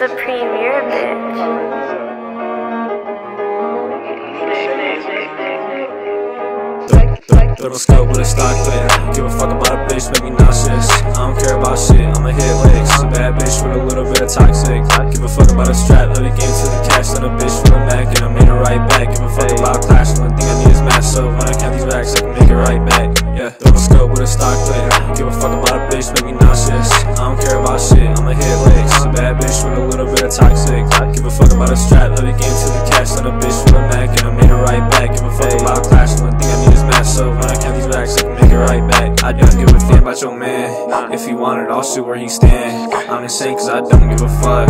Supreme, you're a bitch. Little scope with a stock clip. Give a fuck about a bitch, make me nauseous. I don't care about shit, I'ma hit licks. A bad bitch with a little bit of toxic. Give a fuck about a strap, let it game to the cash. Let a bitch from the Mac and I made it right back. Give a fuck about clash, one thing I need is mass. So when I count these racks, I can make it right back. Yeah, little scope with a stock clip. Give a fuck about a bitch, make me nauseous. I don't care about shit, I'ma hit licks. A bad bitch with a little bit of toxic. Give a fuck about a strap, let it game to the cash. Let a bitch from the Mac and I made it right back. Give a fuck about clash, one thing I need is mass. So when I count these racks, I can make it right back. I don't give a damn about your man. If he wanted, I'll shoot where he stand. I'm insane cause I don't give a fuck.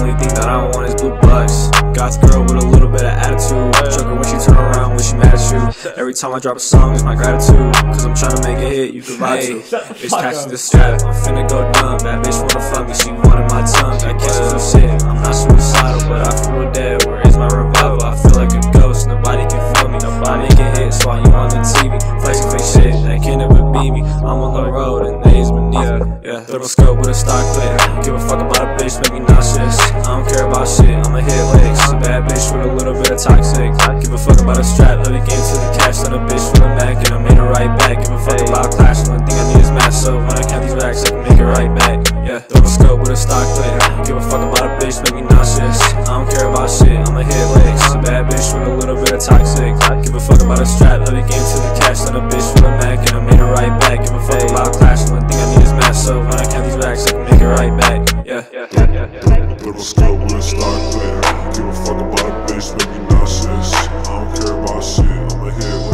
Only thing that I want is blue bucks. God's girl with a little bit of attitude. Choke her when she turn around when she mad at you. Every time I drop a song, it's my gratitude. Cause I'm trying to make a hit, you can vibe to. Bitch catching the strap, I'm finna go dumb. Bad bitch wanna fuck me, she wanted my tongue. I kisses and shit, I'm not suicidal, but I feel dead. Where is my revival? I feel like a ghost, nobody can feel me. Nobody can hit, so you on the TV. Flexing fake shit, that can never be me. I'm on the road and they is beneath me. Yeah, little scope with a stock clip. Give a fuck about a bitch, make me nauseous. I don't care about shit, I'ma hit licks. A bad bitch with a little bit of toxic. Give a fuck about a strap, let it game to the cash. Let a bitch from the Mac and I made it right back. Give a fuck about clash, one thing I need is mass. So when I count these racks, I can make it right back. Yeah, little scope with a stock clip. Give a fuck about a bitch, make me nauseous. I don't care about shit, I'ma hit licks. A bad bitch with a little bit of toxic. Give a fuck about a strap, let it game to the cash. Let a bitch from the Mac and I made it right back. Give a fuck about a clash, one thing I need is mass. So when I count these racks, I can make it right back. Yeah, yeah, yeah, yeah. Little scope with a stock clip. Give a fuck about a bitch, make me nauseous. I don't care about shit, I'ma hit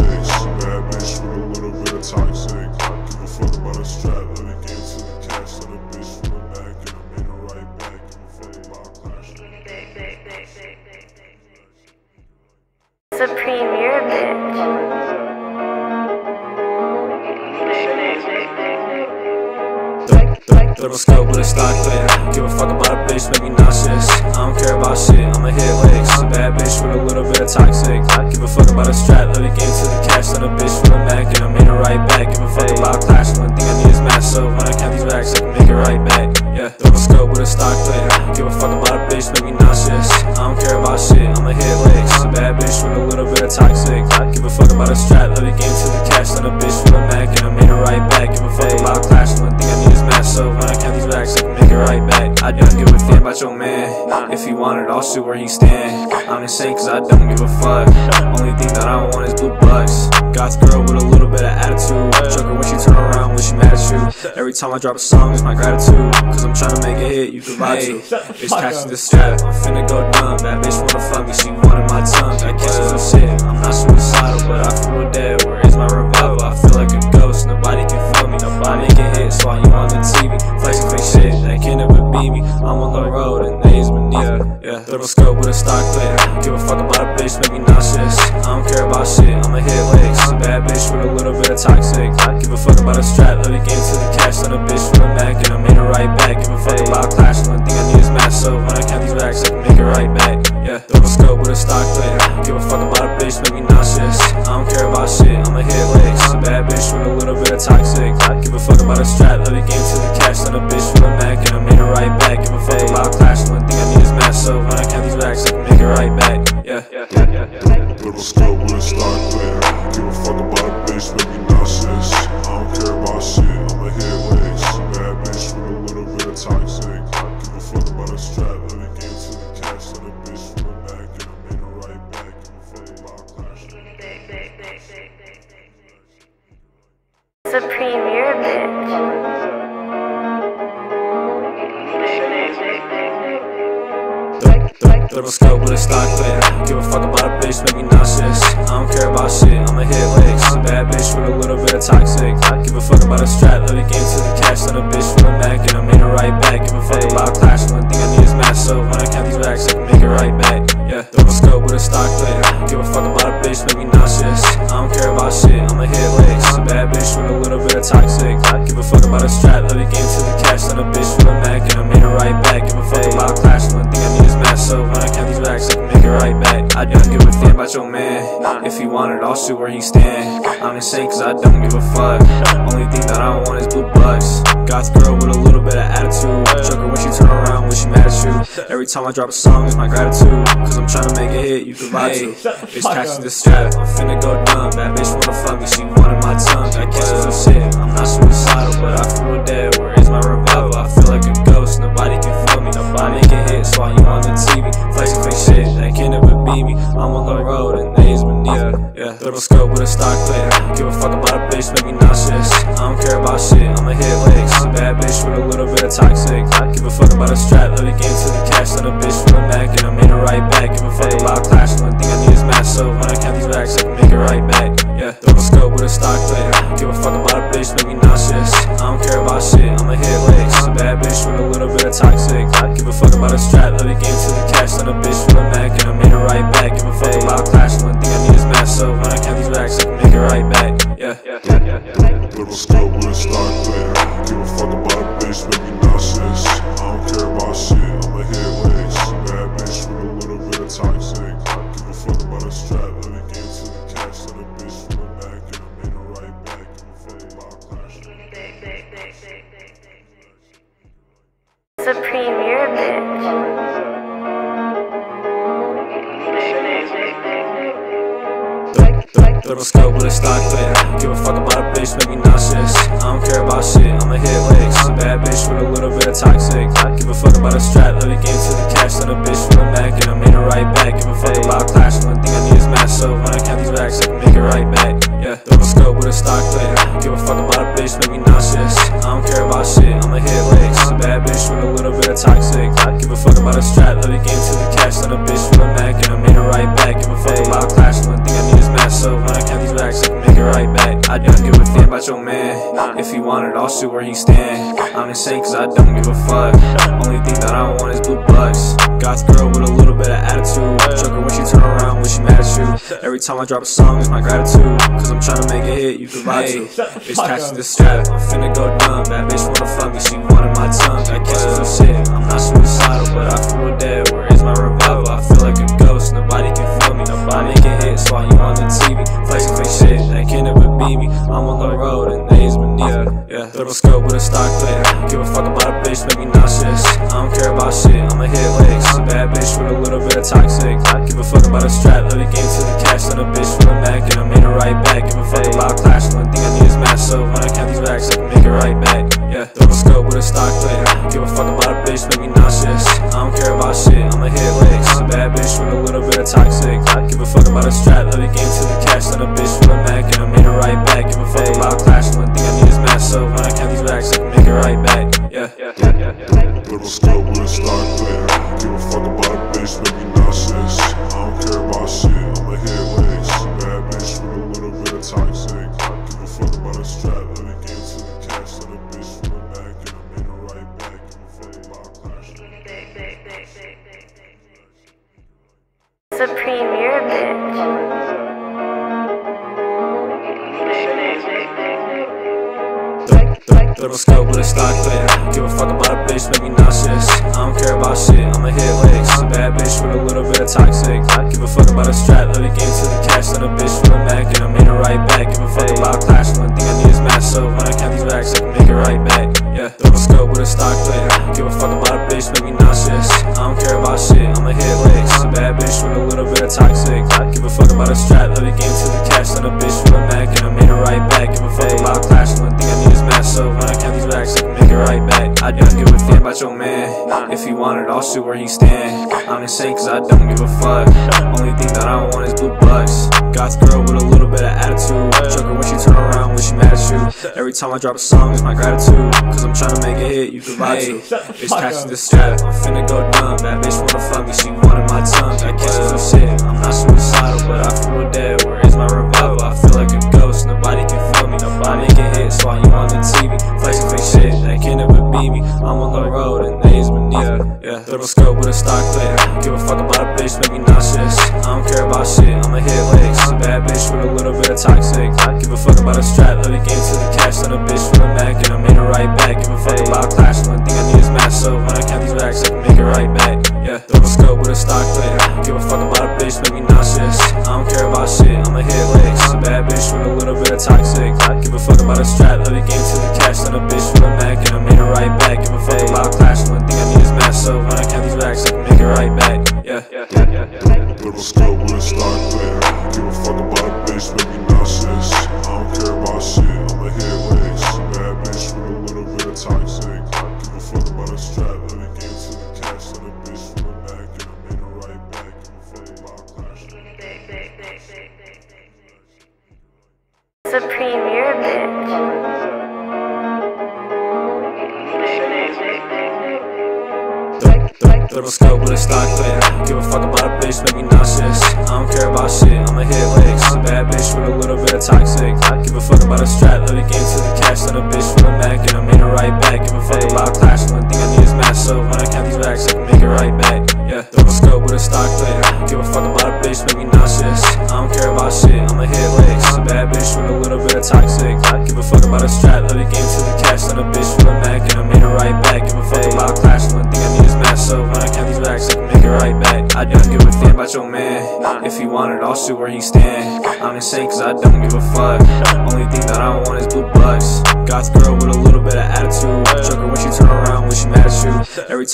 time I drop a song, it's my gratitude. Cause I'm trying to make a hit, you can vibe to. Bitch catching the strap, I'm finna go dumb. Bad bitch wanna fuck me, she wanted my tongue. I kiss kisses and shit, I'm not suicidal, but I Time I drop a song, it's my gratitude. Cause I'm trying to make a hit, you can buy it. Bitch catching the strap, I'm finna go dumb. That bitch wanna fuck me, she wanted my tongue. I catch some shit, I'm not suicidal, but I feel dead. Where is my revival? I feel like a ghost, nobody can feel me. Nobody can hit, so you on the TV. Flexing fake shit, they can't ever beat me. I'm on the road, and they is beneath. Yeah, thermal scope with a stock plate. bitch not me nauseous. I don't care about shit, I'ma hit licks. A bad bitch with a little bit of toxic. Give a fuck about a strap, let it get. time I drop a song, it's my gratitude. Cause I'm trying to make a hit you can vibe it. It's catching the strap, I'm finna go dumb. Bad bitch wanna fuck me, she wanted my tongue. I catch some shit, I'm not suicidal, but I feel dead. Where is my revival? I feel like a ghost, nobody can feel me. Nobody it hit, so you on the TV. Flexing fake shit, that can never be me. I'm on the road, and they's beneath. Yeah, thermal scope with a stock clip. Give a fuck about a bitch, make me nauseous. I don't care about shit, I'ma hit legs. Bad bitch with a little bit of toxic. Give a fuck about a strap. time I drop a song, it's my gratitude. Cause I'm trying to make a hit, you can vibe it. to. Bitch catching the strap, I'm finna go dumb. That bitch wanna fuck me, she wanted my tongue. I catch some shit, I'm not suicidal, but I feel dead. Where is my revival? I feel like a ghost, nobody can feel me. I'm making hits while you on the TV. Flexing for shit, they can't ever be me. I'm on the road and they's been near. Yeah, thermal scope with a stock player. Give a fuck about a bitch, make me nauseous care about shit, I'ma hit A Bad bitch with a little bit of toxic. Give a fuck about a strap, let me get to the cash. Let a bitch with a Mac and I made it right back. Give a fuck about a clash, One thing I need is math So when I count these racks, I can make it right back. Yeah, throw a scope with a stock plate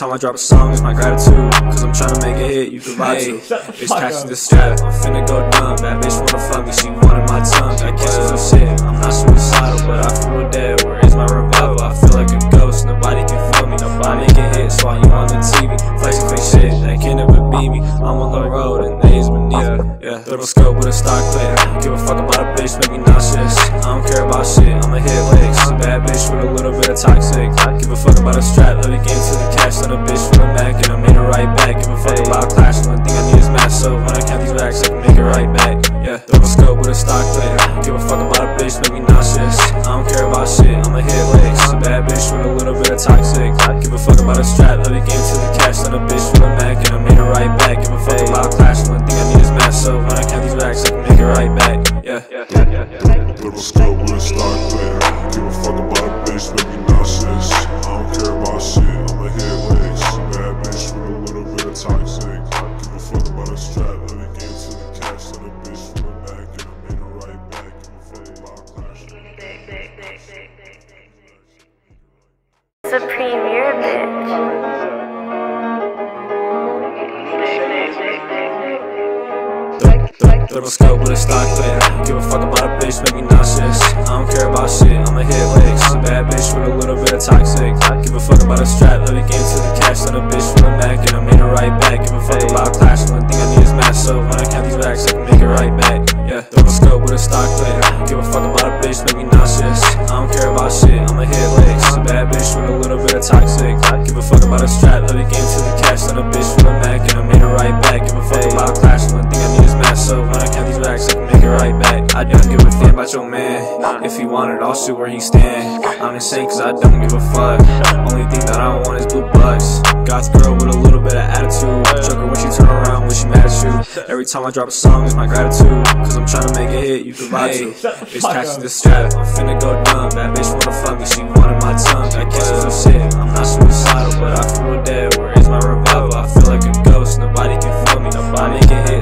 time I drop a song, it's my gratitude. Cause I'm trying to make a hit, you can vibe to. Bitch catching the strap, I'm finna go dumb. That bitch wanna fuck me, she wanted my tongue. I catch some shit, I'm not suicidal, but I feel dead. Where is my revival? I feel like a ghost, nobody can feel me. Nobody can hit, so while you on the TV. Flexing fake shit, that can never be me. I'm on the road and they is beneath me. Yeah, little scope with a stock clip. Give a fuck about a bitch, make me nauseous. I don't care about shit, I'ma hit licks. A bad bitch with a little bit of toxic. Give a fuck about a strap, let it game to the cash. Then a bitch with a Mac, and I made it right back. Give a fuck about clash, the only thing I need is math. So when I count these racks, I can make it right back. Yeah, the scope with a stock clip. Give a fuck about a bitch, make me nauseous. I don't care about shit, I'ma hit licks. A bad bitch with a little bit of toxic. Give a fuck about a strap, let it game to the cash. Then a bitch with a Mac, and I made it right back. Give a fuck about a clash, only thing I need is math. So when I count these racks, I can make it right back. Yeah, yeah, yeah, yeah. yeah. Little scope with a stock clear. Give a fuck about a bitch, make me nauseous. I don't care about shit, I'ma hit licks. Bad bitch with a little bit of toxic. Bad bitch with a little bit of toxic. Give a fuck about a strap, let it game to the cash. Then a bitch with a Mac, and I made it right back. Give a fuck about clash, the only thing I need is math. So when I count these racks, I can make it right back. Yeah, throw the scope with a stock clip. Give a fuck about a bitch, make me nauseous. I don't care about shit, I'ma hit licks. A bad bitch with a little bit of toxic. Give a fuck about a strap, let it game to the cash. Then a bitch with a Mac, and I made it right back. Give a fuck about clash, the only thing I need is math. So when I count these racks, I can make it right back. I don't give a damn about your man. If he wanted, I'll shoot where he stand. I'm insane cause I don't give a fuck. Only thing that I want is blue bucks. God's girl with a little bit of attitude. Choke her when she turn around when she mad at you. Every time I drop a song, it's my gratitude. Cause I'm trying to make a hit, you can vibe to. Bitch catching the strap, I'm finna go dumb. That bitch wanna fuck me, she wanted my tongue. I catch some shit, I'm not suicidal, but I feel dead. Where is my revival? I feel like a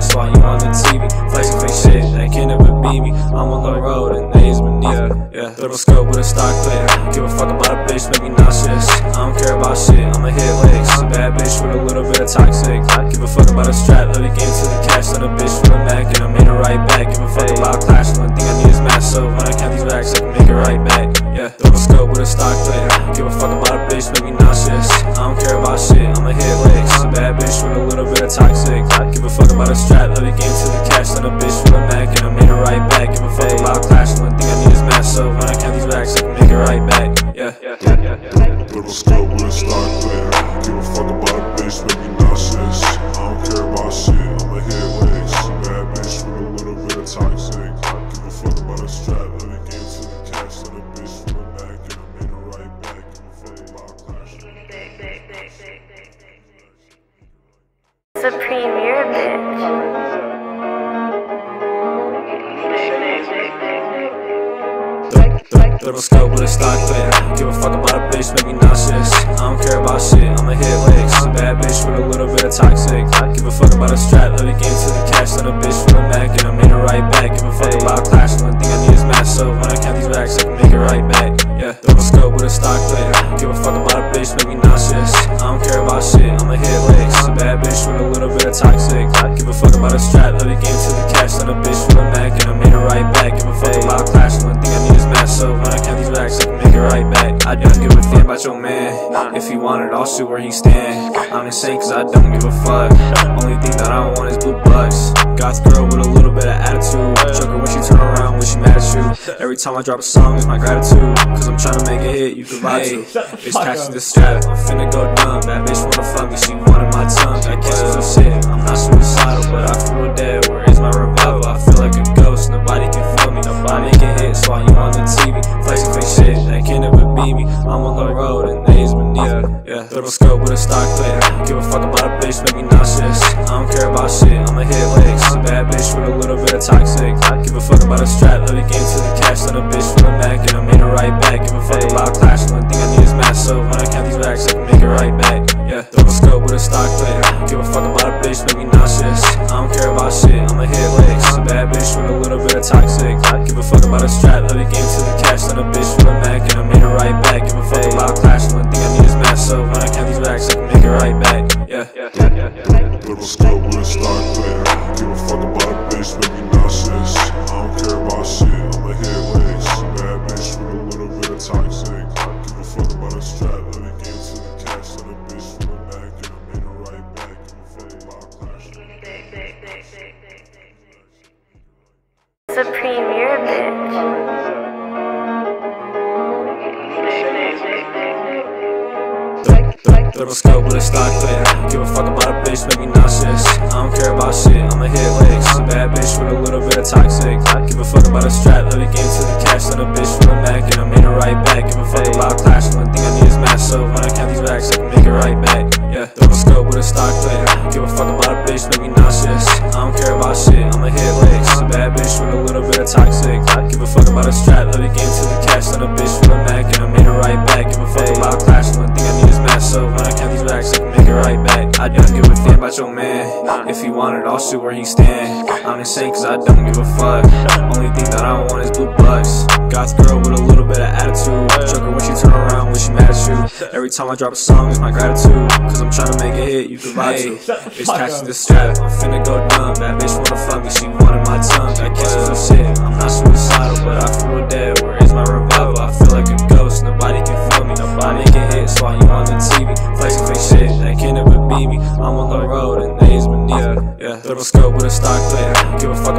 So while you on the TV. Flexing fake shit, that can never be me. I'm on the road and they is beneath me. Yeah, the scope with a stock clip. Give a fuck about a bitch, make me nauseous. I don't care about shit, I'ma hit licks. A bad bitch with a little bit of toxic. Give a fuck about a strap, let it get to the cash. Then a bitch with a Mac, and I made it right back. Give a fuck about a clash, only thing I need is math. So when I count these racks, I can make it right back. Yeah, throw the scope with a stock clip. Give a fuck about a bitch, make me nauseous. I don't care about shit, I'ma hit licks. A bad bitch with a little bit of toxic. Give a fuck about a strap, let it game to the cash. Then a bitch with a Mac, and I made it right back. Give a fuck about clash, only thing I need is math. So when I count these racks, I can make it right back. Yeah, yeah, yeah, yeah. yeah. Little scope with a stock clear. Give a fuck about a bitch, make me nauseous. I don't care about shit, I'ma hit licks. Bad bitch with a little bit of toxic. Give a fuck about a strap, Supreme, you're a bitch. Little scope with a stock clip. Give a fuck about a bitch, make me nauseous. I don't care about shit, I'ma hit licks. A bad bitch with a little bit of toxic. Give a fuck about a strap, let me get to the cash. Then a bitch for the Mac, and I'm in it right back. Give a fuck about a clash, only thing I need is math. So when I count these racks, I can make it right back. Yeah, little scope with a stock clip. Give a fuck about a bitch, make me nauseous. I don't care about shit, I'ma hit licks. A Bad bitch with a little bit of toxic. Give a fuck about a strap, let me get to the cash. Then a bitch for the Mac, and I'm in it right back. Give a fuck about a clash, give a damn about your man. If he wanted, I'll shoot where he stand. I'm insane cause I don't give a fuck. Only thing that I want is blue bucks. Goth girl with a little bit of attitude. Choke her when she turn around when she mad at you. Every time I drop a song, it's my gratitude. Cause I'm trying to make a hit, you can vibe to. Bitch catching the strap, I'm finna go dumb. Bad bitch wanna fuck me, she wanted my tongue. I kiss her some shit, I'm not suicidal, but I feel dead. Where is my revival? I feel like a ghost, nobody can feel me. Nobody can hit, hits while you on the TV. Flexing fake shit, that can never be me. I'm on the road and days beneath me. Yeah, little scope with a stock clip. Give a fuck about a bitch, make me nauseous. I don't care about shit, I'ma hit licks. A bad bitch with a little bit of toxic. Give a fuck about a strap, let me get to the cash. Then a bitch the Mac, and I'm in it right back. Give a fuck about a clash, only thing I need is math. So when I count these racks, I can make it right back. Yeah, little scope with a stock clip. Give a fuck about a bitch, make me nauseous. I don't care about shit, I'ma hit licks. A bad bitch with a little bit of toxic. Give a fuck about a strap, let me get to the cash. Then a bitch the Mac, and I'm in it right back. Give a fuck about a clash, only thing I need is math. So when I count these racks, I can make it right back. Yeah, yeah, yeah, yeah. Little scope with a stock clip. Give a fuck about a bitch, make me nauseous. I don't care about shit, I'ma hit licks. Bad bitch with a little bit of toxic. Give a fuck about a strap, let me get to the cash. Then a bitch for the Mac, and I'm it right back. Give a fuck about clash. Supreme, Little scope with a stock clip. Give a fuck about a bitch, make me nauseous. I don't care about shit, I'ma hit licks. A bad bitch with a little bit of toxic. Give a fuck about a strap, let me get to the cash. Then a bitch for the Mac, and I'm in it right back. Give a fuck about Every time I drop a song, it's my gratitude. Cause I'm trying to make a hit, you can vibe to. Bitch catching the strap, I'm finna go dumb. That bitch wanna fuck me, she wanted my tongue. I kiss her some shit, I'm not suicidal, but I feel dead. Where is my revival? I feel like a ghost, nobody can feel me. Nobody making hits while you on the TV. Flexing fake shit, that can never be me. I'm on the road and days beneath me. Yeah, little scope with a stock clip. Give a fuck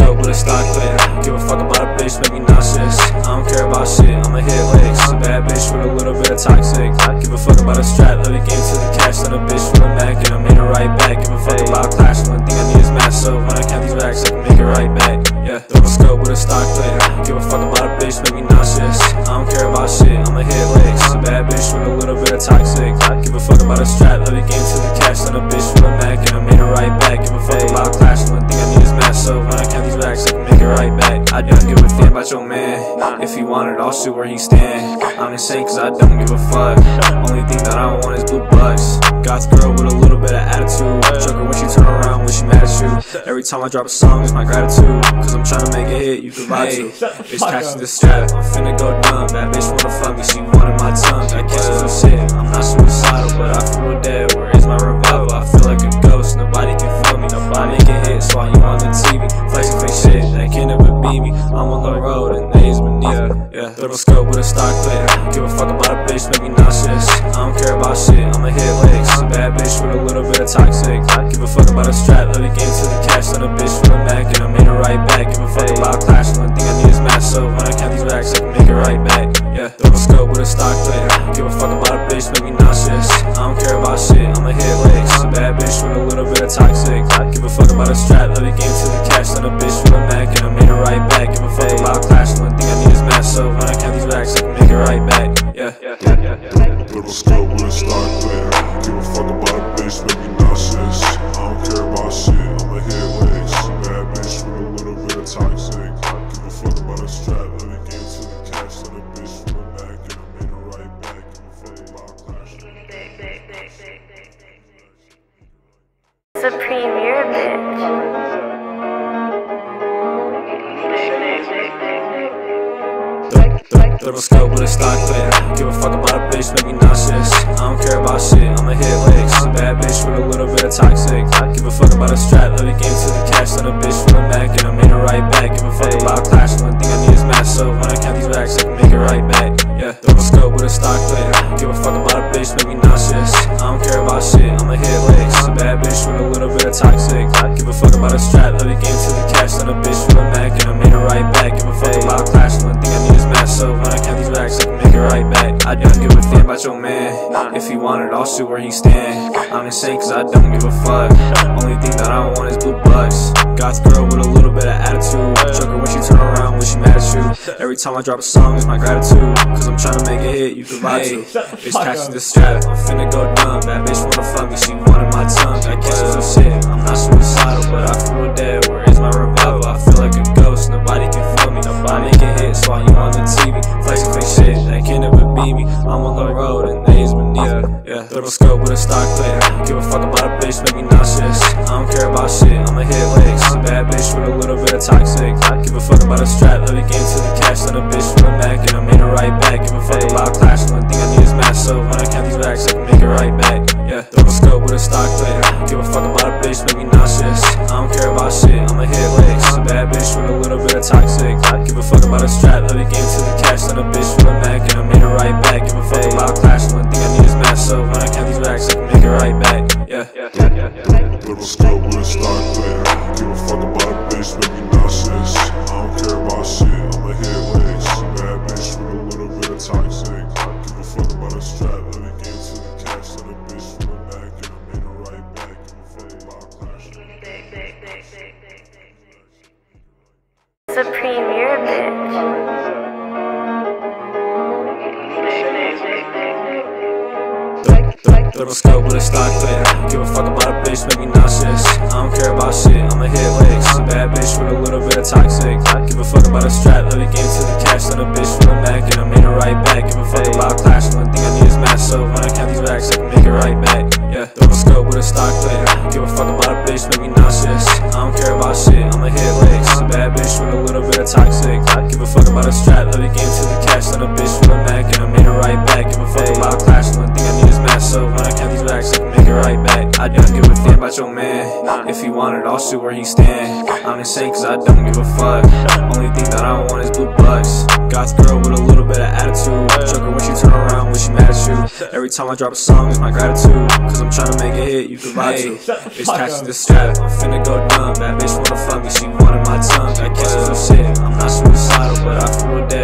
Scope with a stock clip. Give a fuck about a bitch, make me nauseous. I don't care about shit, I'ma hit licks. A bad bitch with a little bit of toxic. Give a fuck about a strap, let me get to the cash. Then a bitch fuck. Only thing that I want is blue bucks. Goth girl with a little bit of attitude. Choke when she turn around when she mad at you. Every time I drop a song, it's my gratitude. Cause I'm trying to make a hit, you can vibe to. Bitch catching the strap, I'm finna go dumb. That bitch wanna fuck me, she wanted my tongue. I kisses some shit, I'm not suicidal, but I feel dead. Supreme, you're a bitch. Little scope with a stock clip. Give a fuck about a bitch, make me nauseous. I don't care about shit, I'ma hit legs. Bad bitch with a little bit of toxic. Give a fuck about a strap, let it game to the cash. Let a bitch with a Mac and I made it right back. Give a fuck about a clash, only thing I need is mass. So when I count these racks, I can make it right back. Yeah, scope with a stock clip. Give a fuck about a bitch, make me nauseous. I don't care about shit, I'ma hit legs. Bad bitch with a little bit of toxic. Give a fuck about a strap, let it game to the cash. Let a bitch with a Mac and I made it right back. Give a fuck about clash, the only thing I need is mass. So when I count these racks, I can make it right back. I don't give a damn about your man. If he wanted, I'll shoot where he stand. I'm insane cause I don't give a fuck. Only thing that I want is blue bucks. God's girl with a little bit of attitude. Choke her when she turn around when she mad at you. Every time I drop a song, it's my gratitude. Cause I'm trying to make a hit, you can vibe to. Bitch catching the strap, I'm finna go dumb. That bitch wanna fuck me, she wanted my tongue. I kisses some shit, I'm not suicidal, but I feel dead. Is my revival? I feel like a ghost, nobody can feel me. Nobody a hit, so you on the TV. Flexing fake shit, they can't never beat me. I'm on the road and they is beneath me. Yeah, little scope with a stock clip. Give a fuck about a bitch, make me nauseous. I don't care about shit, I'ma hit legs. Bad bitch with a little bit of toxic. Give a fuck about a strap, let me get to the cash. Let a bitch with a Mac and I made it right back. Give a fuck about clash, the only thing I need is mass. So when I count these racks, I can make it right back. Yeah, little scope with a stock clip. Give a fuck about a bitch, make me nauseous. I don't care about shit, I'ma hit legs. Bad bitch with a little bit of toxic. Give a fuck about a strap, let it game to the cash. Let a bitch with a Mac and I made it right back. Give a fuck about clash, the only thing I need is mass. So when I count these racks, I can make it right back. Yeah, yeah, yeah, yeah. yeah. Little scope with a stock clear. Give a fuck about a bitch, make me nauseous. Every time I drop a song, it's my gratitude. Cause I'm trying to make a hit, you can vibe to. Bitch catching the strap, I'm finna go dumb. That bitch wanna fuck me, she wanted my tongue. I kisses some shit, I'm not suicidal, but I feel dead.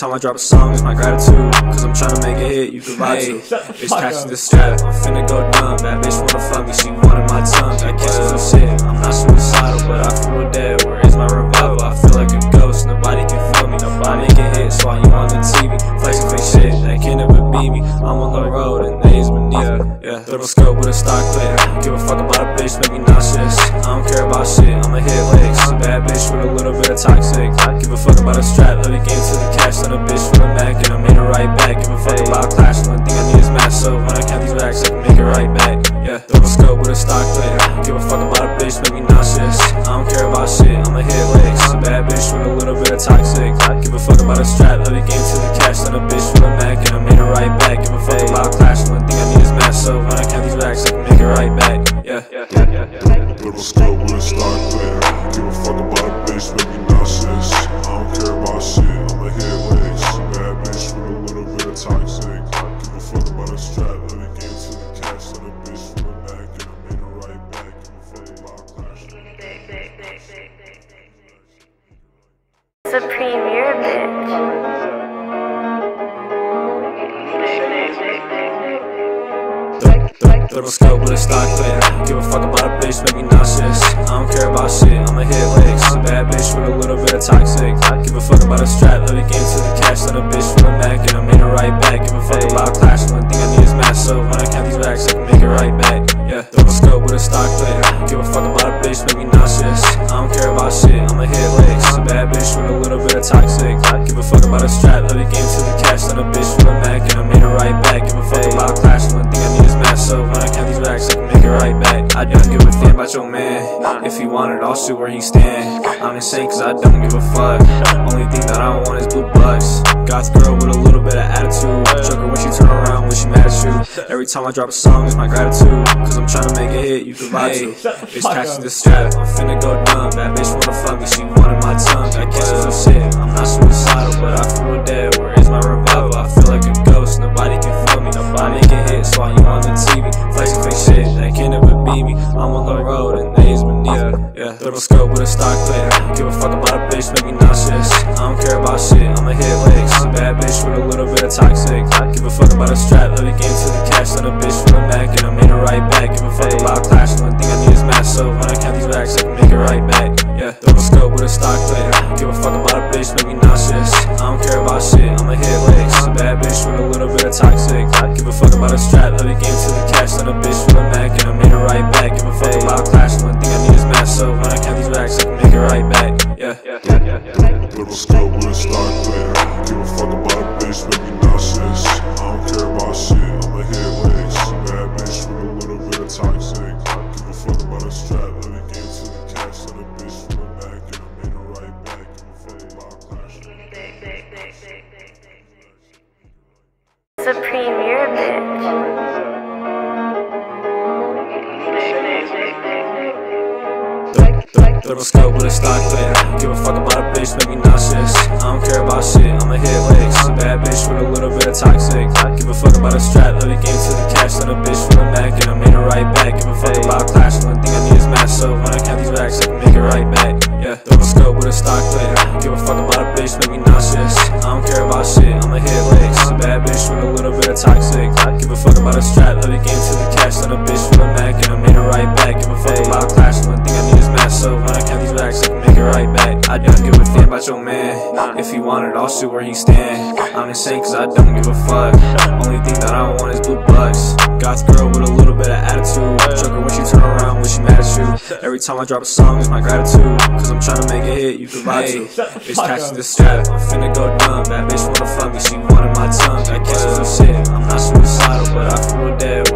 Time I drop a song, it's my gratitude. Cause I'm trying to make a hit, you can vibe to. Bitch catching the strap, I'm finna go dumb. That bitch wanna fuck me, she wanted my tongue. I catch some shit, I'm not suicidal, but I feel dead. Where is my revival? Time I drop a song, it's my gratitude. Cause I'm trying to make a hit, you can vibe to. Bitch catching the strap, I'm finna go dumb. That bitch wanna fuck me, she wanted my tongue. I catch some shit, I'm not suicidal, but I feel dead. Where is my revival? I feel like a ghost, nobody can feel me. Nobody make a hit, so you on the TV. Flexing fake shit, that can never be me. I'm on the road and they's beneath me. Yeah, little scope with a stock clear. A a bitch, make me nauseous. I don't care about shit, I'ma hit licks. Bad bitch with a little bit of toxic. Give a fuck about a strap, let me get to the cash. Let a bitch from the back, and I'm in it right back. Give a fuck about clash, the only thing I need is mass. So when I count these racks, I can make it right back. Yeah, little scope with a stock clear. Give a fuck about a bitch, make me nauseous. I don't care about shit, I'ma hit licks. Bad bitch with a little bit of toxic. Give a fuck about a strap, let me get to the cash. Let a bitch from the back, and I'm in it right back. Give a fuck about clash, the only thing I need is mass. So when I count these racks, I can make it right back. Yeah, yeah, yeah, yeah. Little scope with a stock clear. Give a fuck about a bitch, make me nauseous. I don't care about shit, I'ma hit licks. Bad bitch with a little bit of toxic. Give a fuck about a strap, let me Give a fuck about a strap, let me get to the cash. Let a bitch from the back, and I'm in it right back. Give a fuck about clash, the only thing I need is mass. So when I count these racks, I can make it right back. Yeah, little scope with a stock clear. Give a fuck about a bitch, make me nauseous. I don't care about shit, I'ma hit licks. Bad bitch with a little bit of toxic. Give a fuck about a strap, let it get into the cash, then a bitch with a Mac, and I made it right back. Give a fuck about clash, the only thing I need is math, so when I count these racks, I can make it right back. I don't give a damn about your man. If he wanted, I'll shoot where he stand. I'm cause I don't give a fuck. Only thing that I want is blue bucks. God's girl with a little bit of attitude. Choke her when she turn around when she mad at you. Every time I drop a song, it's my gratitude. Cause I'm trying to make a hit, you can vibe to. Bitch catching the strap, I'm finna go dumb. That bitch wanna fuck me, she wanted my tongue. I catch some shit, I'm not suicidal, but I feel dead.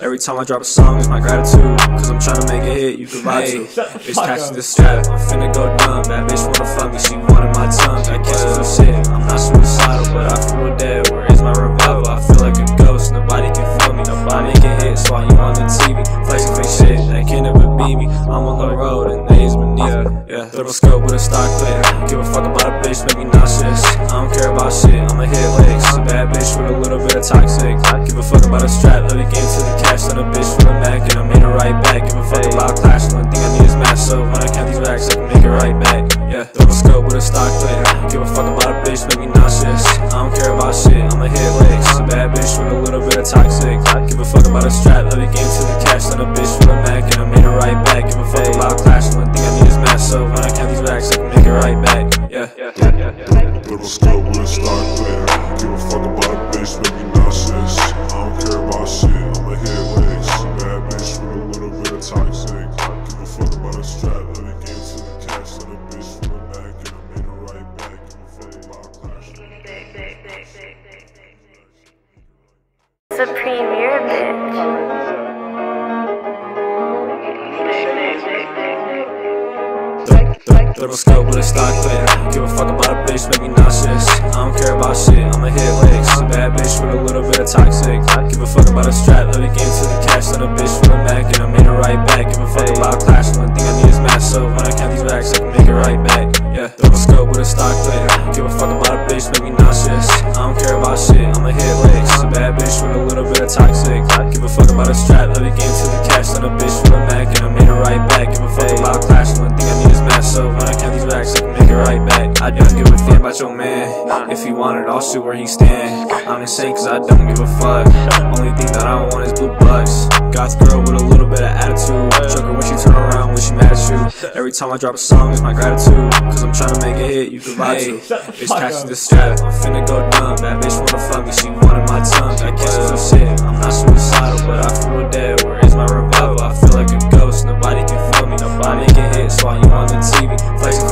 Every time I drop a song, it's my gratitude. Cause I'm trying to make a hit, you can vibe to. Bitch catching the strap, I'm finna go dumb. That bitch wanna fuck me, she wanted my tongue. I catch some shit, I'm not suicidal, but I feel dead. Where is my revolver? I feel like a ghost, nobody can feel me. Nobody can hit, so you on the TV. Flexing fake shit, they can never beat me. I'm on the road and they is beneath me. Yeah, little scope with a stock clip. Give a fuck about a bitch, make me nauseous. I don't care about shit, I'ma hit licks. A bad bitch with a little bit of toxic. Give a fuck about a strap, let it get into the cash. Let a bitch with a Mac and I made it right back. Give a fuck about clash, only thing I need is math. So when I count these racks, I can make it right back. Yeah, little scope with a stock clip. Give a fuck about a bitch, make me nauseous. I don't care about shit, I'ma hit licks. A bad bitch with a little bit of toxic. Give a fuck about a strap, let it get into the cash. Let a bitch with a Mac and I made it right back. Give a fuck about clash, the only thing I need is math. So when I count these racks, I can make it right back. Yeah, yeah, yeah, yeah. yeah. Little scope with a stock clear. Give a fuck about a bitch, make me nauseous. I don't care about shit, I'ma hit fuck about a bitch, make me nauseous. I don't care about shit, I'ma hit licks. A bad bitch with a little bit of toxic. Give a fuck about a strap, let it get into the cash. Let a bitch with a Mac and I made it right back. Give a fuck about clash, the only thing I need is math. So when I count these racks, I can make it right back. Yeah, little scope with a stock clip. Give a fuck about a bitch, make me nauseous. I don't care about shit, I'ma hit licks. A bad bitch with a little bit of toxic. Give a fuck about a strap, let it get into the cash. Let a bitch with a Mac and I made it right back. Give a fuck about clash, the only thing I need is math. So when I count these racks, Make it right back. I don't give a damn about your man. If he wanted, I'll shoot where he stand. I'm insane cause I don't give a fuck. Only thing that I want is blue bucks. God's girl with a little bit of attitude. Choke her when she turn around when she mad at you. Every time I drop a song, it's my gratitude. Cause I'm trying to make a hit, you can vibe to. Bitch catching the strap, I'm finna go dumb. That bitch wanna fuck me, she wanted my tongue. I catch some shit, I'm not suicidal, but I feel dead. Where is my revolver? I feel like a ghost, nobody can feel me. Nobody can hit, so you on the TV.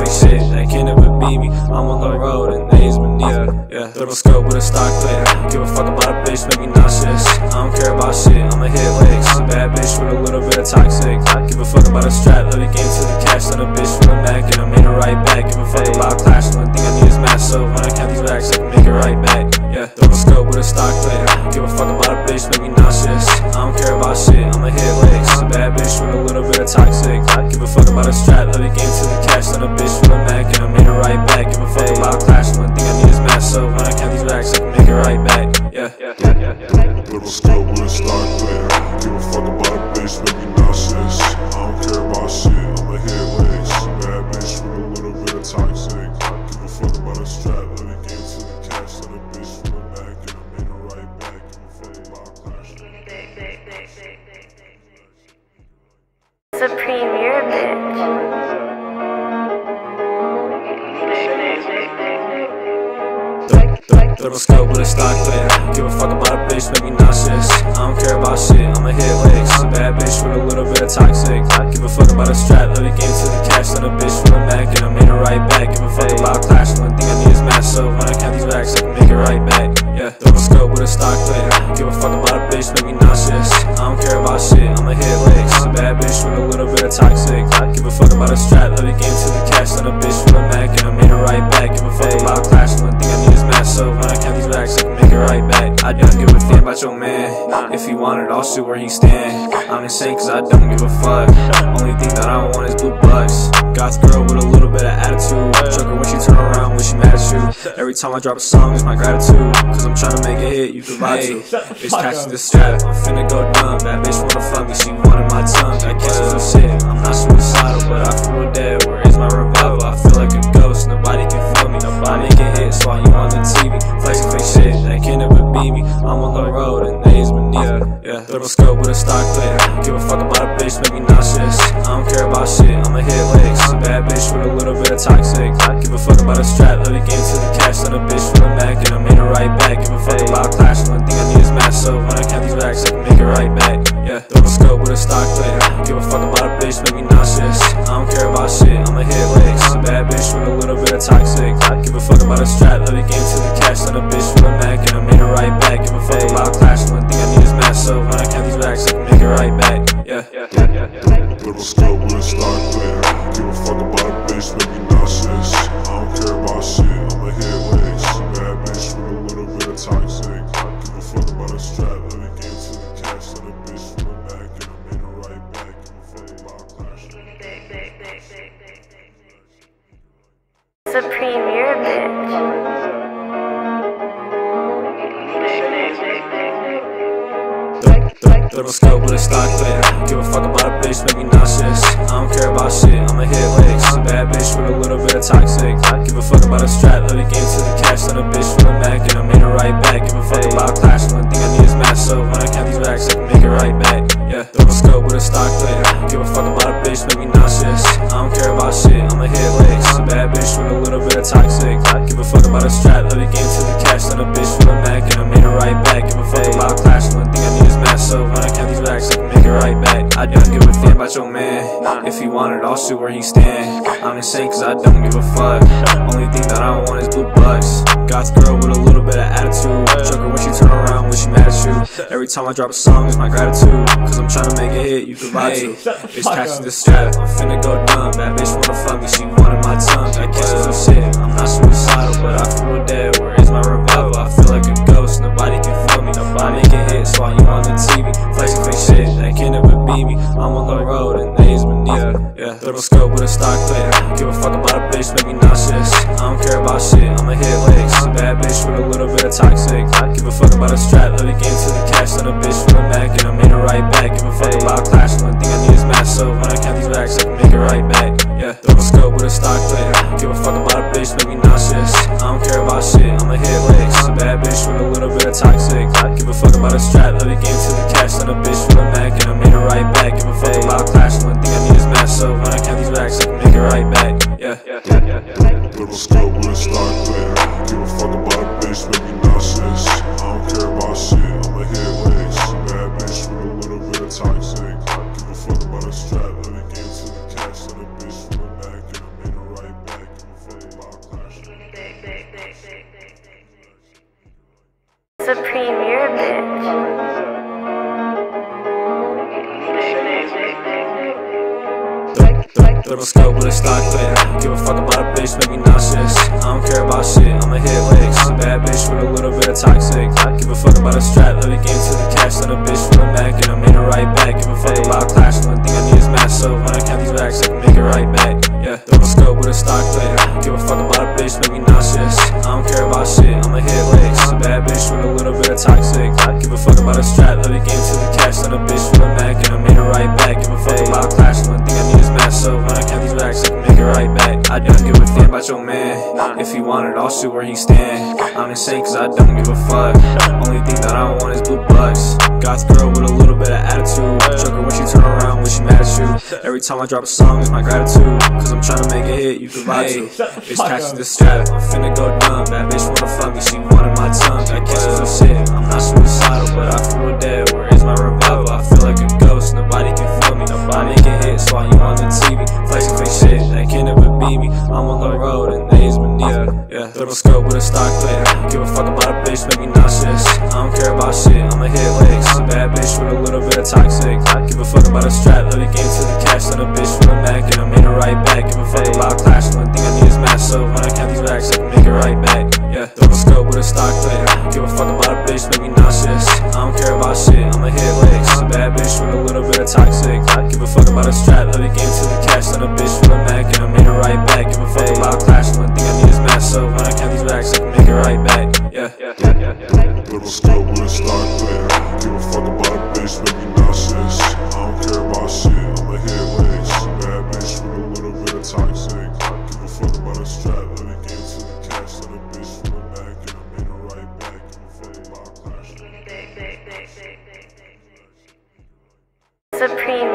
Fake shit, they can never beat me. I'm on the road and they is beneath me. Yeah, little scope with a stock clip. Give a fuck about a bitch, make me nauseous. I don't care about shit, I'ma hit licks. A bad bitch with a little bit of toxic. Give a fuck about a strap, let me get into the cash, on a bitch feeling back, and I made it right back. Give a fuck about clash, only thing I need is math, so when I count these racks, I can make it right back. Yeah, a scope with a stock plate. Give a fuck about a bitch, make me nauseous. I don't care about shit, I'ma hit licks. A bad bitch with a little bit of toxic. Give a fuck about a strap, let me get into the cash, on a bitch feeling back, and I made it right back. Give a fuck about clash, the only thing I need is math, so when I count these racks, I can make it right back. Yeah, yeah, yeah, yeah. yeah. Little scope with a stock player. Give a fuck about a bitch, make me nauseous. I don't care about shit, I'ma hit licks. Bad bitch with a little bit of toxic. Give a fuck about a strap, let me get into the cash. Let a bitch from the back, and I made it right back. Give a fuck about clash. Supreme, you're a bitch. Little scope with a stock player. Give a fuck about a bitch, make me nauseous. I don't care about shit, I'ma hit licks. A bad bitch with a little bit of toxic. Give a fuck about a strap, let me get into the cash. Let a bitch from the back, and I made it right back. Give a fuck about clash, the only thing I need is math. So when I count these racks, I can make it right back. Yeah, little scope with a stock player. Give a fuck about a bitch, make me nauseous. I don't care shoot where he stand. I'm insane cause I don't give a fuck. Only thing that I want is blue bucks. Goth girl with a little bit of attitude. Choke when she turn around when she mad at you. Every time I drop a song, it's my gratitude. Cause I'm trying to make a hit, you can vibe to. Bitch catching the strap, I'm finna go dumb. That bitch wanna fuck me, she wanted my tongue. I kisses her shit, I'm not suicidal, but I feel dead. Where is my revival? I feel like a ghost, nobody can feel me. Nobody can hit, so you on the TV. Flexing fake shit, they can never beat me. I'm on the little scope with a stock player. Give a fuck about a bitch, make me nauseous. I don't care about shit, I'ma hit. A bad bitch with a little bit of toxic. Give a fuck about a strap, let me get into the cash. Let a bitch from the back, and I made it right back. Give a fuck about a clash, only thing I need is math. So when I count these racks, I can make it right back. Yeah, with a stock player. Give a fuck about a bitch, make me nauseous. I don't care about shit, I'ma hit licks. A bad bitch with a little bit of toxic. Give a fuck about a strap, let me get into the cash. Let a bitch from the back, and I made it right back. Give a fuck about clash, the only thing I need is math. So when I count these racks, I can make it right back. Yeah, yeah, yeah, yeah. Little with a stock. Give a fuck about a bitch, make me nauseous. I don't care about shit, I'ma hit licks. Bad bitch with a little bit of toxic. Give a fuck about a strap, Scope with a stock player. Give a fuck about a bitch, make me nauseous. I don't care about shit, I'ma hit licks. A bad bitch with a little bit of toxic. Give a fuck about a strap, let me get to the cash. Let a bitch from the back, and I made it right back. Give a fuck about clash, the only thing I need is math. So when I count these racks, I can make it right back. Yeah, little scope with a stock player. Give a fuck about a bitch, make me nauseous. I don't care about shit, I'ma hit licks. A bad bitch with a little bit of toxic. Give a fuck about a strap, let me get into the cash. Let a bitch from the back, and I made it right back. Give a fuck about a clash, only thing I need is math. So when I count these racks, I it right back. I don't give a damn about your man. If he wanted, I'll shoot where he stand. I'm insane cause I don't give a fuck. Only thing that I want is blue bucks. Goth girl with a little bit of attitude. Choke her when she turn around when she mad at you. Every time I drop a song, it's my gratitude. Cause I'm trying to make a hit, you can vibe to. Bitch catching the strap, I'm finna go dumb. That bitch wanna fuck me, she wanted my tongue. I kisses her shit, I'm not suicidal, but I feel dead. Where is my revival? I feel like a ghost, nobody can feel me. Nobody can hit, so you on the TV. Flexing fake shit, they can never beat me. I'm on the road and they is beneath me. Yeah, little scope with a stock player. Give a fuck about a bitch, make me nauseous. I don't care about shit, I'ma hit licks. A bad bitch with a little bit of toxic. Give a fuck about a strap, let me get into the cash. Let a bitch from the back, and I made it right back. Give a fuck about clash, the only thing I need is math. So when I count these racks, I can make it right back. Yeah, little scope with a stock player. Give a fuck about a bitch, make me nauseous. I don't care about shit, I'ma hit licks. A bad bitch with a little bit of toxic. Give a fuck about a strap, let me get into the cash. Let a bitch from the back, and I made it right back. Give a fuck about a clash, the only thing I need is math. So when I count these racks, I can make it right back. Yeah, yeah, yeah, yeah. yeah. Little scope with a stock player. Give a fuck about a bitch, make me nauseous. I don't care about shit, I'ma hit licks. Bad bitch with a little bit of toxic. Give a fuck about a strap, Little scope with a stock clip. Give a fuck about a bitch, make me nauseous. I don't care about shit, I'ma hit licks. A bad bitch with a little bit of toxic. Give a fuck about a strap, let me get into the cash. Let a bitch for the Mac, and I'm it right back. Give a fuck about clash, the only thing I need is mass. So when I count these racks, I can make it right back. Yeah, little scope with a stock clip. Give a fuck about a bitch, make me nauseous. I don't care about shit, I'ma hit licks. A bad bitch with a little bit of toxic. Give a fuck about a strap, let me get into the cash. Let a bitch for the Mac, and I'm it right back. Give a fuck about clash, the only thing I need is mass. So when I count these racks, I can make it right back. I don't give a damn about your man. If he wanted, I'll shoot where he stand. I'm insane cause I don't give a fuck. Only thing that I want is blue bucks. God's girl with a little bit of attitude. Her when she turn around when she mad at you. Every time I drop a song, it's my gratitude. Cause I'm trying to make a hit, you can vibe to. Bitch catching the strap, I'm finna go dumb. That bitch wanna fuck me, she wanted my tongue. I kisses and shit, I'm not suicidal, but I feel dead. Where is my revival? I feel like a ghost, nobody can Nobody making hits while you on the TV. Flexing fake shit, that can never be me. I'm on the road and days beneath me. Yeah, little scope with a stock clip. Give a fuck about a bitch, make me nauseous. I don't care about shit, I'ma hit licks. A bad bitch with a little bit of toxic. Give a fuck about a strap, let me get into the cash. Let a bitch for the Mac, and I'm in it right back. Give a fuck about clash, only thing I need is mass. So when I count these racks, I can make it right back. Yeah, little scope with a stock clip. Give a fuck about a bitch, make me nauseous. I don't care about shit, I'ma hit licks. A bad bitch with a little bit of toxic. Give a fuck about a strap, let me get into the cash. Let a bitch for the Mac, and I made in it right back. Give a fuck about a clash, the only thing I need is mass. So when I count these racks, I can make it right back. Yeah, yeah, yeah, yeah. Little scope with a stock clip. Give a fuck about a bitch, make me nauseous. I don't care about shit, I'ma hit legs. Bad bitch with a little bit of toxic. Give a fuck about a strap, let me get into the cash. Let a bitch for the back, and I'm in it right back. Give a fuck about clash. Supreme,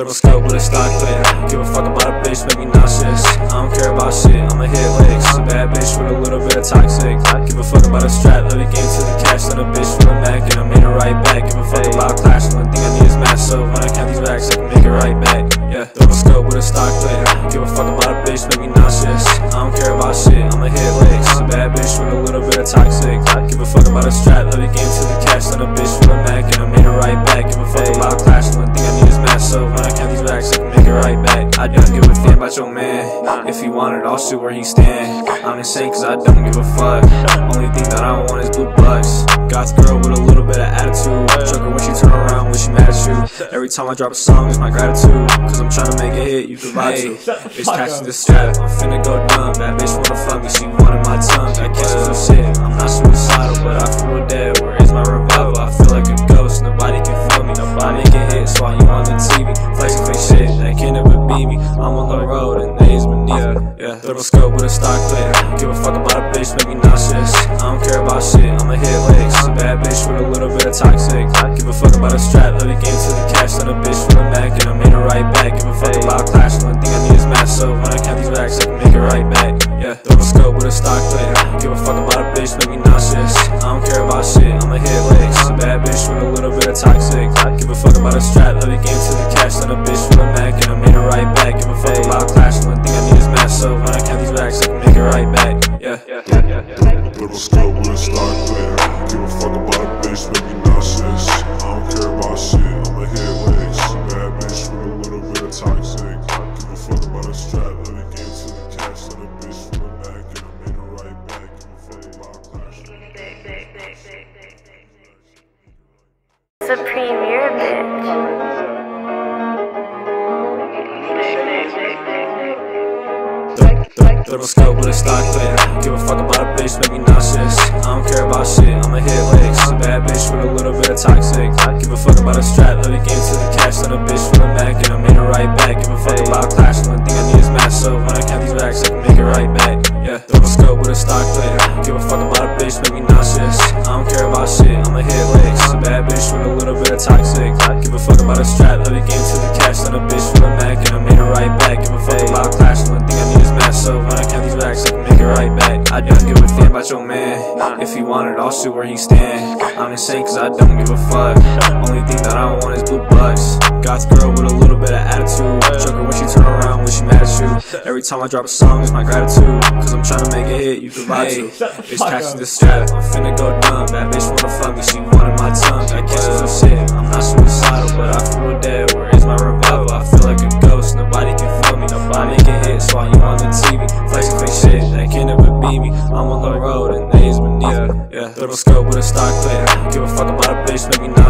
With a stock clip. Give a fuck about a bitch, make me nauseous. I don't care about shit, I'ma hit licks. A bad bitch with a little bit of toxic. Give a fuck about a strap, let me get into the cash. Let a bitch the Mac, and I'm in it right back. Give a fuck about clash, the only thing I need is mass. So when I count these racks, I can make it right back. Yeah, little scope with a stock clip. Give a fuck about a bitch, make me nauseous. I don't care about shit, I'ma hit licks. A bad bitch with a little bit of toxic. Give a fuck about a strap, let me get into the cash. Let a bitch for the Mac, and I made it right back. Give a fuck about clash, the only thing I need is mass. So when I count these racks, I can make it right back. I don't give a damn about your man. If he wanted, I'll shoot where he stand. I'm insane cause I don't give a fuck. Only thing that I want is blue bucks. God's girl with a little bit of attitude. Choke her when she turn around when she mad at you. Every time I drop a song, it's my gratitude. Cause I'm trying to make a hit, you can vibe to. Bitch catching the strap, I'm finna go dumb. Bad bitch wanna fuck me, she wanted my tongue. I kisses and shit, I'm not suicidal, but I feel dead. Where is my revival? I feel like a ghost, nobody can feel me. Nobody making hits while you on the TV. Flexing fake shit, that can never be me. I'm on the road and days beneath me. Yeah, little scope with a stock clip. Give a fuck about a bitch, make me nauseous. I don't care about shit, I'ma hit licks. A bad bitch with a little bit of toxic. Give a fuck about a strap, let me get into the cash. Let a bitch for the Mac, and I'm in it right back. Give a fuck about clash, the only thing I need is mass. So when I count these racks, I can make it right back. Yeah, little scope with a stock clip. Give a fuck about a bitch, make me nauseous. I don't care about shit, I'ma hit licks. A bad bitch with a little bit of toxic. Give a fuck about a strap, let me get into the cash. Let a bitch for the Mac, and I'm in it right back. Give a fuck about a clash, the only thing I need is mass. So when I count these racks, I can make it right back. Yeah, yeah, yeah, yeah. yeah. Little scope with a stock clip. Give a fuck about a bitch, make me nauseous. I don't care about shit, Time I drop a song, it's my gratitude. Cause I'm trying to make a hit you can vibe it. Bitch, catching the strap, I'm finna go dumb. That bitch wanna fuck me, she wanted my tongue. I catch some shit, I'm not suicidal, but I feel dead. Where is my revival? I feel like a ghost, nobody can feel me. Nobody can hit, so you on the TV. Flexing fake shit, that can never be me. I'm on the road, and they is beneath me. Yeah, Little scope with a stock player. Give a fuck about a bitch, make me not.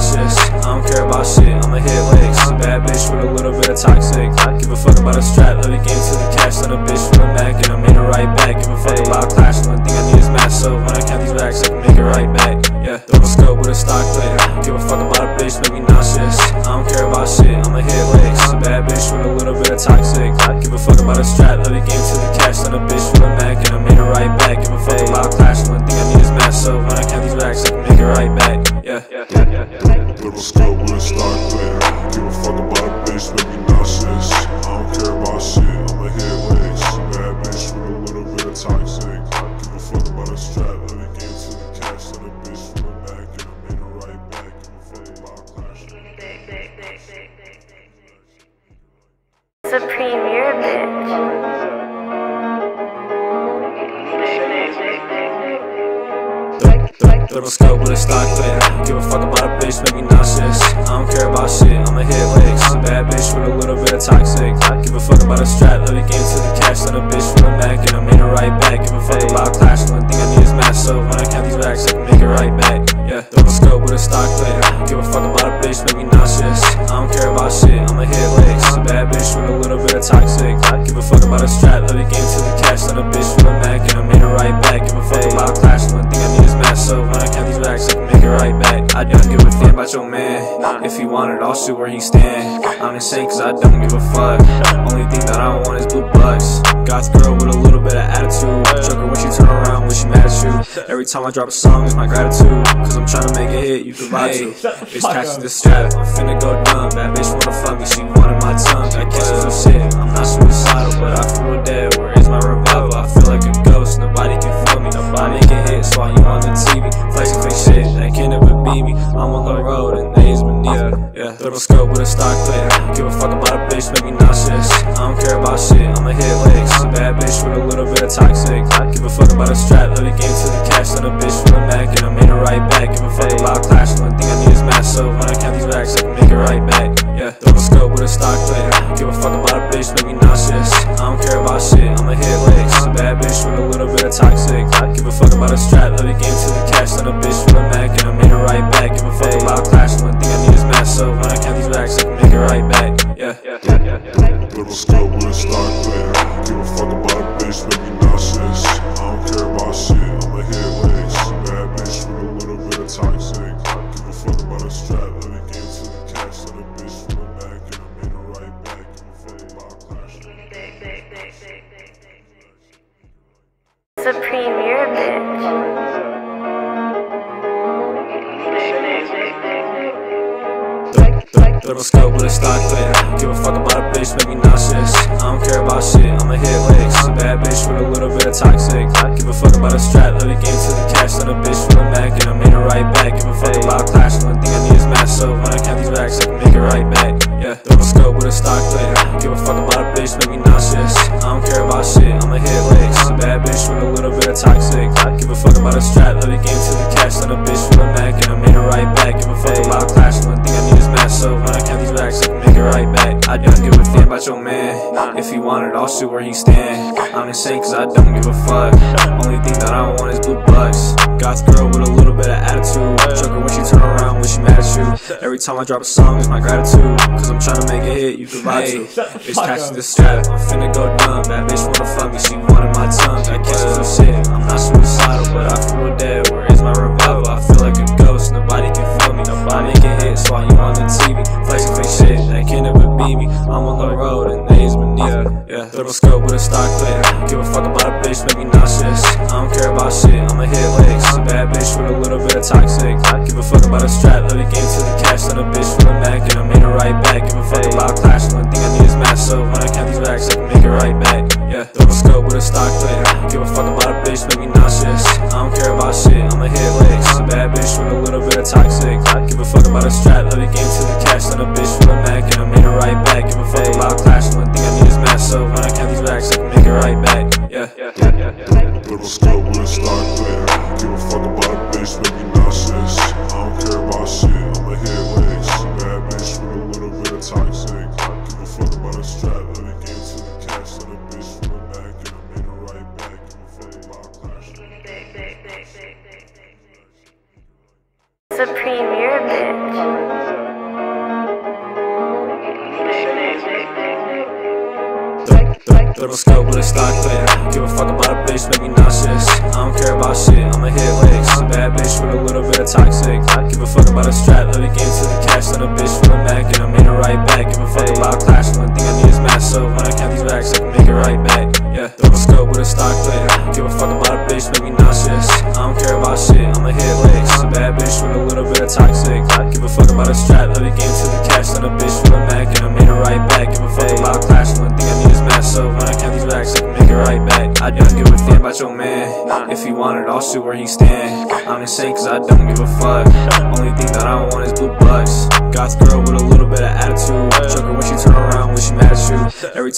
With a little bit toxic. Give a fuck about a strap, let me game to the cash. Then a bitch with a Mac, and I'm in it right back. Give a fuck about clash, the only thing I need is math. So when I count these racks, I can make it right back. Yeah, yeah, yeah, yeah. yeah. Little scope with a stock clear. Time I drop a song, it's my gratitude. Cause I'm trying to make a hit, you can vibe to. Bitch catching the strap, I'm finna go dumb. Bad bitch wanna fuck me, she wanted my tongue. I catch some shit, I'm not suicidal, and I'm in it right back. Give a fuck about clash, one thing I need is math. So when I count these racks, I can make it right back. Yeah, little scope with a stock clip. Give a fuck about a bitch, make me nauseous. I don't care about shit, I'ma hit licks. A bad bitch with a little bit of toxic. Give a fuck about a strap, let it game to the cash. Then a bitch with a Mac, and I'm in it right back. Give a fuck about a clash, only thing I need is math. So when I count these racks, I can make it right back. Yeah, yeah, yeah, yeah. Little scope with a stock clear. Give a fuck about a bitch, make me nauseous. I don't care about shit, I'ma hit legs. Bad bitch with a little bit of toxic. Give a fuck about a strap, Supreme, Little scope with a stock clip. Give a fuck about a bitch, make me nauseous. I don't care about shit, I'ma hit licks. A bad bitch with a little bit of toxic. Give a fuck about a strap, let it game to the cash. Then a bitch with a Mac, and I'm in it right back. Give a fuck about a clash, the only thing I need is math. So when I count these racks, I can make it right back. Yeah, little scope with a stock clip. Give a fuck about a bitch, make me nauseous. I don't care about shit, I'ma hit licks. A bad bitch with a little bit of toxic. Give a fuck about a strap, let it game to the cash. Then a bitch with a Mac, and I'm in it right back. Give a fuck about a clash, the only thing I need is math. So when I racks, I can make it right back. I don't give a damn about your man. If he wanted, I'll shoot where he stand. I'm insane cause I don't give a fuck. Only thing that I want is blue bucks. God's girl with a little bit of attitude. Choke her when she turn around when she mad at you. Every time I drop a song, it's my gratitude. Cause I'm trying to make a hit, you can vibe to. Bitch catching the strap, I'm finna go dumb. Bad bitch wanna fuck me, she wanted my tongue. I catch some shit, I'm not suicidal, but I feel dead. Where is my revival? I feel like a ghost, nobody can feel me. Nobody making hits while you on the TV. Flexing fake shit, that can never be me. I'm on the road and days beneath me. Yeah, little scope with a stock clip. Give a fuck about a bitch, make me nauseous. I don't care about shit, I'ma hit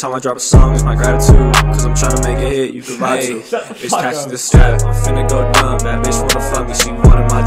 time I drop a song, it's my gratitude. Cause I'm trying to make a hit, you can vibe to. Bitch catching the strap, I'm finna go dumb. That bitch wanna fuck me, she wanted my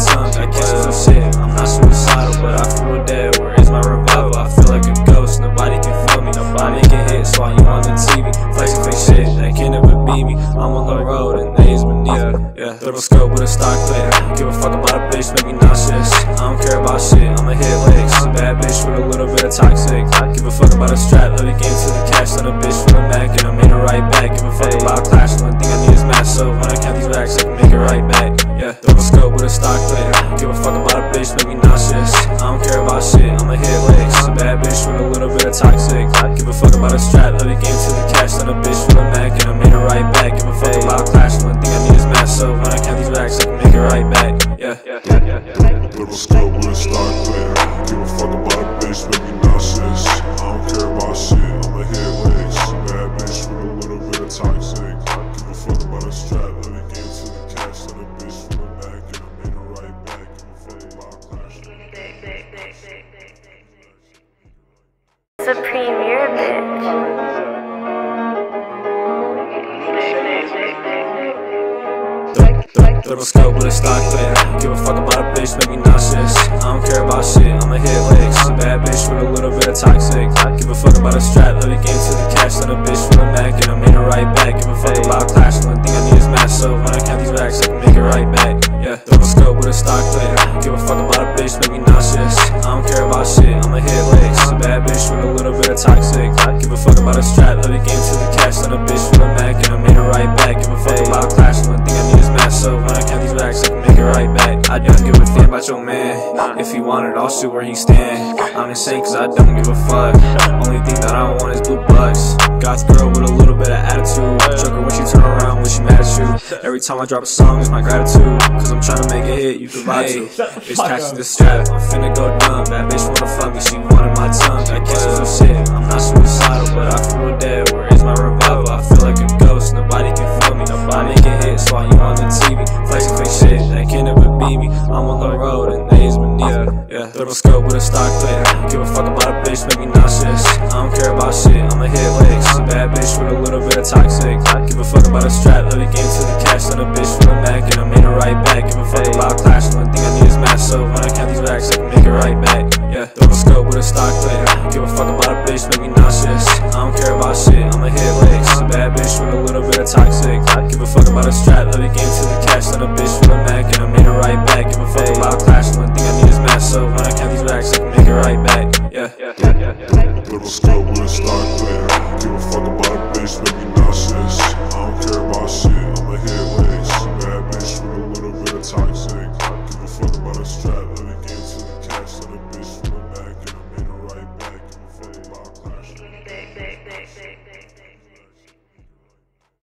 Girl with a little bit of attitude. Choke her when she turn around when she mad at you. Every time I drop a song, it's my gratitude. Cause I'm trying to make a hit, you can vibe to. Bitch catching the strap, I'm finna go dumb. That bitch wanna fuck me, she wanted my tongue. I catch some shit, I'm not suicidal, but I feel dead. Where is my revival? I feel like a ghost, nobody can feel me. Nobody making hits while you on the TV. Flexing fake shit, they can never beat me. I'm on the road and they is beneath me. Yeah, little scope with a stock clip. Give a fuck about a bitch, make me nauseous. I don't care about shit, I'ma hit licks. A bad bitch with a little bit of toxic. Give a fuck about a strap, let it get to the cash. Then a bitch with a Mac, and I'm in it right back. Give a fuck about clash, one thing I need is mass. So when I count these racks, I can make it right back. Yeah, little scope with a stock clip. Give a fuck about a bitch, make me nauseous. I don't care about shit, I'ma hit licks. A bad bitch with a little bit of toxic. Give a fuck about a strap, let it get to the cash. Then a bitch with a Mac, and I'm in it right back. Give a fuck about clash, one thing I need is mass. So when I count these racks, I can make it right back. Yeah, yeah, yeah, yeah. yeah. Little scope with a stock clip. Give a fuck about a bitch, make me nauseous. I don't care about shit, I'ma hit licks. Bad bitch with a little bit of toxic. Give a fuck about a strap, let it get to the cash. Then a bitch with a Mac, and I'm in it right back. Give a fuck about clash.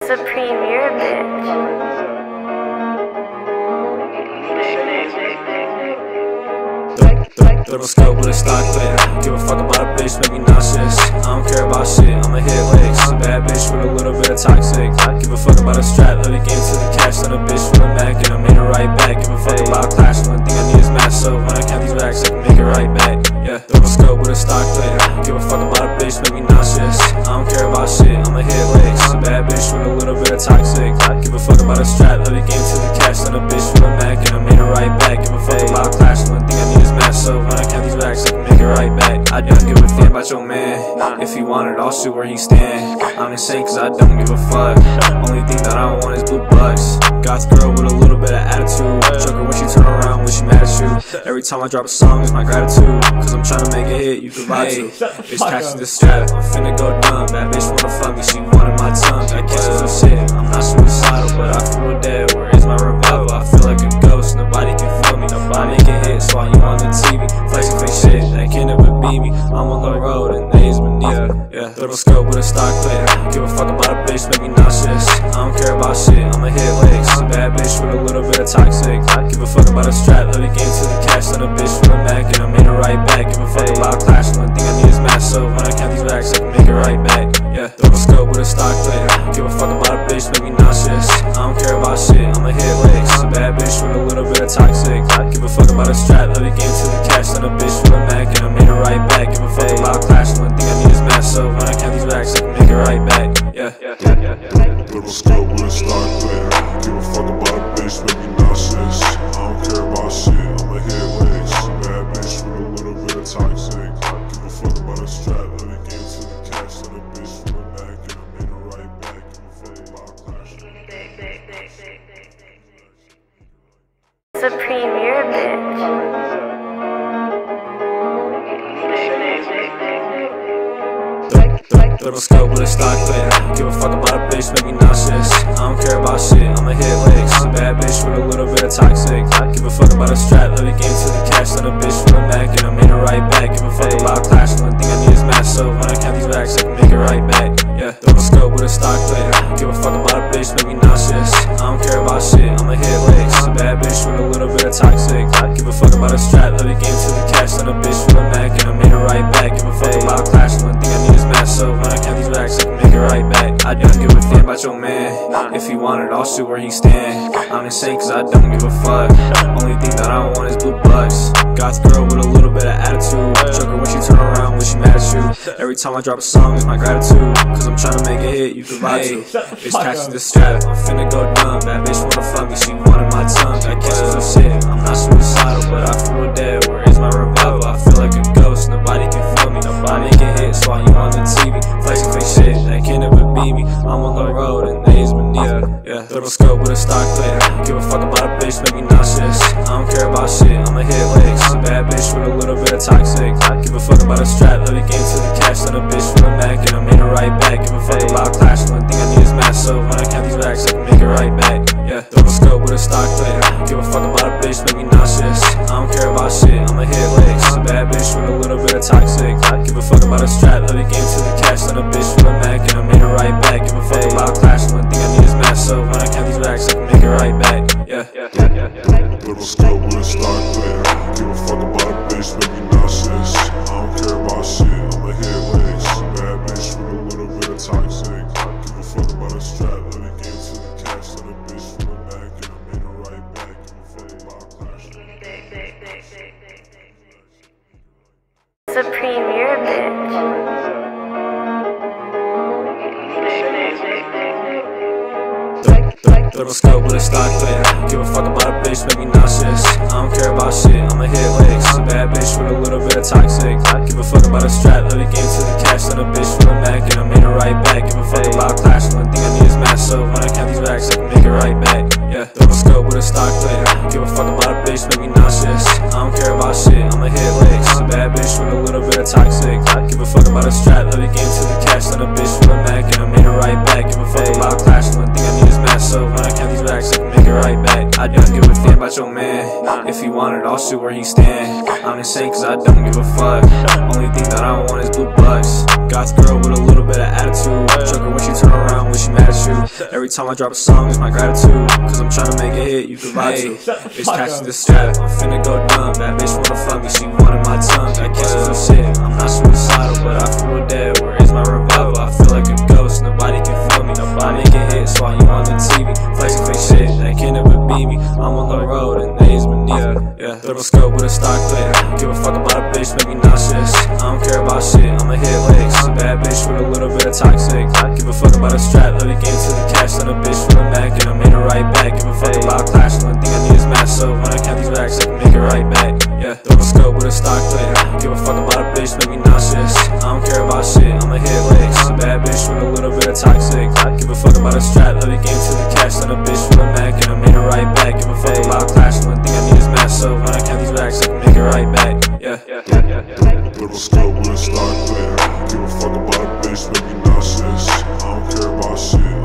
Supreme, you're a bitch. Little scope with a stock clip. Give a fuck about a bitch, make me nauseous. I don't care about shit, I'ma hit licks. A bad bitch with a little bit of toxic. Give a fuck about a strap, let it get to the cash. Then a bitch with a Mac, and I'm in it right back. Give a fuck about a clash, one thing I need is mass. So when I count these racks, I can make it right back. Yeah, little scope with a stock clip. Give a fuck about a bitch, make me nauseous. I don't care about shit, I'ma hit licks. A bad bitch with a little bit of toxic. Give a fuck about a strap, let it get to the cash. Then a bitch with a Mac, and I'm in it right back. Give a fuck your man. If he wanted, I'll shoot where he stand. I'm insane cause I don't give a fuck. Only thing that I want is blue bucks. The girl with a little bit of attitude. Choke her when she turn around when she mad at you. Every time I drop a song, it's my gratitude. Cause I'm trying to make a hit, you can vibe to. Bitch catching the strap, I'm finna go dumb. Bad bitch wanna fuck me, she wanted my tongue. I catch some shit, I'm not suicidal, but I feel dead. Where is my revival? Feel me. Nobody can hit, so you on the TV. Flexing fake shit, they can never beat me. I'm on the road and they is beneath me. Yeah, little scope with a stock clip. Give a fuck about a bitch, make me nauseous. I don't care about shit, I'ma hit licks. A bad bitch with a little bit of toxic. Give a fuck about a strap, let it get to the cash. Let a bitch with a Mac and I made it right back. Give a fuck about clash, the only thing I need is math. So when I count these racks, I can make it right back. Yeah, little scope with a stock clip. Give a fuck about a bitch, make me nauseous. I don't care about shit, I'ma hit licks. A bad bitch with a little bit of toxic. Give a fuck about a strap, let it get to the cash. Let a bitch with a Mac and I made it right back. Give a fuck about a clash, the only thing I need is math. So when I count these racks, I can make it right back. Yeah, yeah, yeah, yeah. yeah. Little scope with a stock clear. Give a fuck about a bitch, make me nauseous. I don't care about shit, I'ma hit licks. Bad bitch with a little bit of toxic. Give a fuck about a strap, let it get to the cash. Let a bitch with a Mac and I made it right back. Give a fuck about clash. Supreme, Little scope with a stock clip. Give a fuck about a bitch, make me nauseous. I don't care about shit, I'ma hit licks. A bad bitch with a little bit of toxic. Give a fuck about a strap, let me get to the cash. Let a bitch with a Mac and I made it right back. Give a fuck about clash, the only thing I need is math. So when I count these racks, I can make it right back. Yeah, little scope with a stock clip. Give a fuck about a bitch, make me nauseous. I don't care about shit, I'ma hit licks. A bad bitch with a little bit of toxic. Give a fuck about a strap, let it get to the cash. Let a bitch with a Mac and I made it right back. Give a fuck about clash, the only thing I need is math. So when I count these racks, I can make it right back. I don't give a damn about your man. If he wanted, I'll shoot where he stand. I'm insane cause I don't give a fuck. Only thing that I want is blue bucks. Got the girl with a little bit of attitude. Choke her when she turn around when she mad at you. Every time I drop a song, it's my gratitude. Cause I'm trying to make a hit, you can vibe to. Bitch catching the strap, I'm finna go dumb. Bad bitch wanna fuck me, she wanted my tongue. I catch some shit, I'm not suicidal, but I feel dead. Where is my revival? I feel like a ghost, nobody can feel me. Nobody can hit, so you on the TV. Flexing fake shit, they can never beat me. I'm on the road and they is beneath me. Yeah, scope with a stock clip. Give a fuck about a bitch, make me nauseous. I don't care about shit, I'ma hit licks. A bad bitch with a little bit of toxic. Give a fuck about a strap, let it get to the cash. Let a bitch with a Mac and I made it right back. Give a fuck about a clash, only thing I need is math. So when I count these racks, I can make it right back. Yeah, little scope with a stock clip. Give a fuck about a bitch, make me nauseous. I don't care about shit, I'ma hit licks. A bad bitch with a little bit of toxic. Give a fuck about a strap, let it get to the cash. Let a bitch with a Mac and I made it right back. Give a fuck about a clash, only thing I need is math. So when I count these racks, I can make it right back. Yeah, yeah, yeah, yeah. yeah. Little scope with a stock clear. Give a fuck about a bitch, make me nauseous. I don't care about shit, I'ma hit licks. Bad bitch with a little bit of toxic. Give a fuck about a strap, let it get to the cash. Let a bitch with a Mac and I made it right back. Give a fuck about clash. Supreme, you're a bitch. Little scope with a stock clip. Give a fuck about a bitch, make me nauseous. I don't care about shit, I'ma hit time I drop a song, it's my gratitude. Cause I'm trying to make a hit, you can vibe to. Bitch catching the strap, I'm finna go dumb. Bad bitch wanna fuck me, she wanted my tongue. I kiss catch some shit, I'm not suicidal, but I feel dead. Where is my revival? I feel like a ghost, nobody can feel me. Nobody can hit, so you on the TV. Fake shit, they can never beat me. I'm on the road and they is beneath me. Yeah, little scope with a stock clip. Give a fuck about a bitch, make me nauseous. I don't care about shit, I'ma hit licks. A bad bitch with a little bit of toxic. Give a fuck about a strap, let it get to the cash. Let a bitch with a Mac and I made it right back. Give a fuck about a clash, only thing I need is math. So when I count these racks, I can make it right back. Yeah, with a stock clip. Give a fuck about a bitch, make me nauseous. I don't care about shit, I'ma hit licks. A bad bitch with a little bit of toxic. Give a fuck about a strap, let me game to the cash. Let a bitch feel a Mac and I made it right back. Give a fuck about a clash, only thing I need is math. So when I count these racks, I can make it right back. Yeah, yeah, yeah, yeah. yeah. Little scope with a stock there. Give a fuck about a bitch, make me nauseous. I don't care about shit, I'ma hit